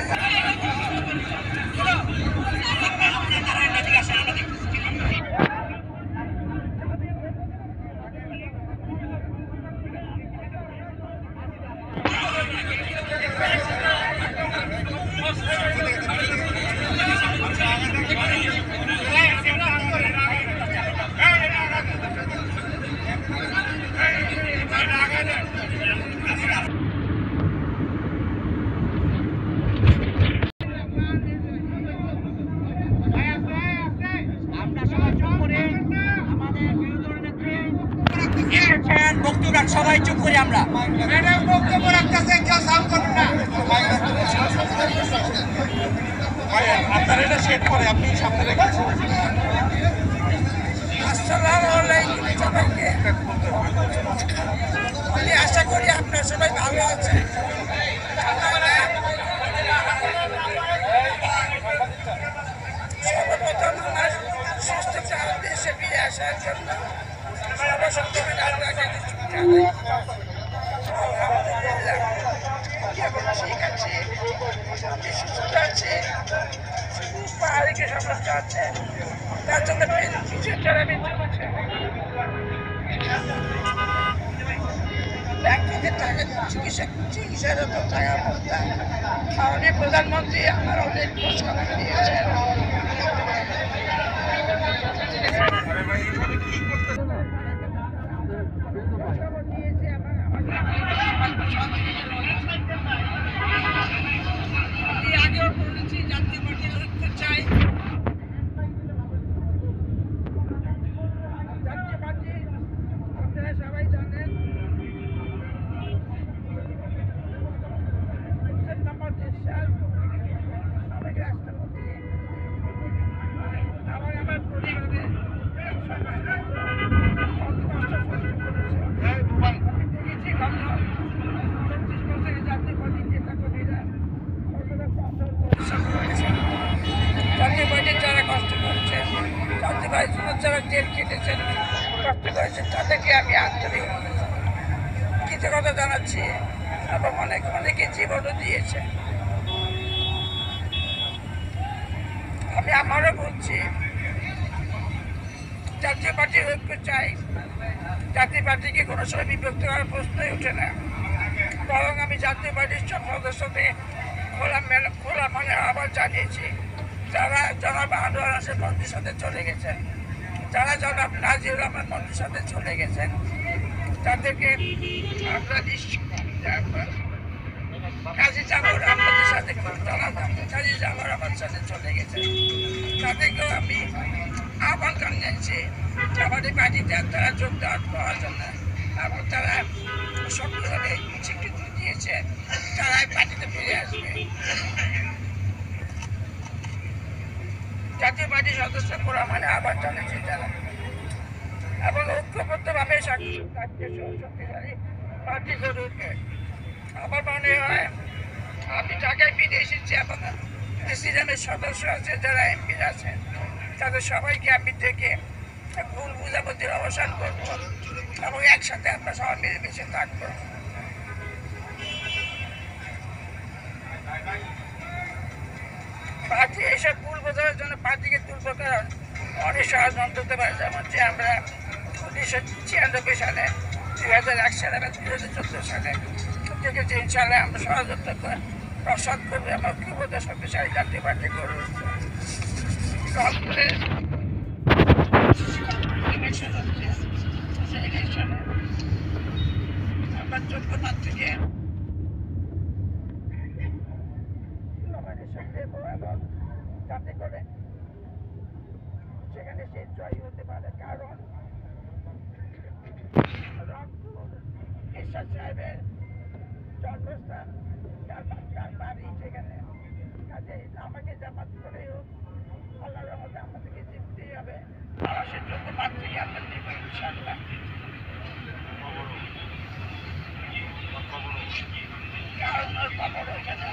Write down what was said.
Yes. সবাই চুপ করি আমরা। ম্যাডাম বক্তব্য রাখতেছে কেউ সাউন্ড করবেন না। আপনার এটা সেট করে আপনি সামনে রেখেছেন। আসসালামু আলাইকুম সবাইকে আমি আশা করি আপনারা সবাই ভালো আছেন। সর্বপ্রথম আমার দেশে ফিরে আসার জন্য সর্বসম্পন্ন তার জন্য ব্যাংক থেকে টাকা চিকিৎসা চিকিৎসার তো টাকা পড়তাম মাননীয় প্রধানমন্ত্রী আমার অনেক খোঁজ খবর দিয়েছেন আমি আগেও বলেছি জাতীয় পার্টির ঐক্য চাই জাতীয় পার্টি আপনারা সবাই জানেন হোসেন মোহাম্মদ এরশাদ সাবেক রাষ্ট্রপতি আমার আমার পরিবারে দেখেছি গত পঁচিশ বছরে জাতীয় পার্টির নেতা কর্মীরা কতটা কঠোর পরিশ্রম করেছেন জাতীয় পার্টির যারা কষ্ট করেছেন পার্টির জন্য যারা জেল কেটেছেন কষ্ট করেছেন তাদেরকে আমি আন্তরিক কৃতজ্ঞতা জানাচ্ছি এবং অনেক অনেকে জীবনও দিয়েছে আমি আমারও বলছি জাতীয় পার্টির ঐক্য চাই জাতীয় পার্টিকে কোনো সময় বিভক্ত করার প্রশ্নই ওঠে না বরং আমি জাতীয় পার্টির সব সদস্যদের খোলা মেলা খোলা মানে আবার জানিয়েছি। যারা জনাব আনোয়ার হাসান মন্ত্রীর সাথে চলে গেছেন যারা জনাব নাজির রহমান মন্ত্রীর সাথে চলে গেছেন তাদেরকে আমরা কাজী জামর আমাদের সাথে জনাব কাজী সাথে চলে গেছেন তাদেরকেও আমি আহ্বান জানিয়েছি, আমাদের পার্টিতে তারা যোগদান করার জন্য এবং তারা সক্রিয়ভাবে স্বীকৃতি দিয়েছে তারা পার্টিতে ফিরে আসবে। জাতীয় পার্টির সদস্য করা মানে আবার জানাচ্ছি তারা এবং ঐক্যবদ্ধভাবে শক্তিশালী পার্টি গড়ে উঠবে আমার মনে হয় আমি ঢাকায় ফিরে এসেছি এবং প্রেসিডেন্টের সদস্য আছে, যারা এমপি আছেন, তাদের সবাইকে আমি থেকে ভুল বুঝাবুঝির অবসান করব এবং একসাথে আমরা সবাই মিলেমিশে থাকব। বোঝার জন্য পার্টিকে তুলব কারণ অনেক সহজ মন্তব্য পারে। যেমন যে আমরা উনিশশো ছিয়ানব্বই সালে, দুই হাজার এক সালে এবং দুই হাজার চোদ্দ সালে থেকে যে ইনশাল্লাহ আমরা সহযোগিতা করে প্রসাদ করব এবং কি বোধহয় শক্তিশালী জাতীয় পার্টি করে উঠবো রংপুরে ইলেকশন হচ্ছে, সেই ইলেকশনে আমরা যোগ্য প্রার্থীকে নমিনেশন সাহেবের জন্মস্থান তার মাতৃকার বাড়ি সেখানে কাজে আমাকে জামাত করে হোক আল্লাহ রহমতে আমাদেরকে জিততেই হবে আমার সে যোগ্য পাত্রী আপনার নেবে ইনশাল্লাহ কারণ ওর বাবার ওখানে